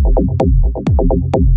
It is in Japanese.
本当に。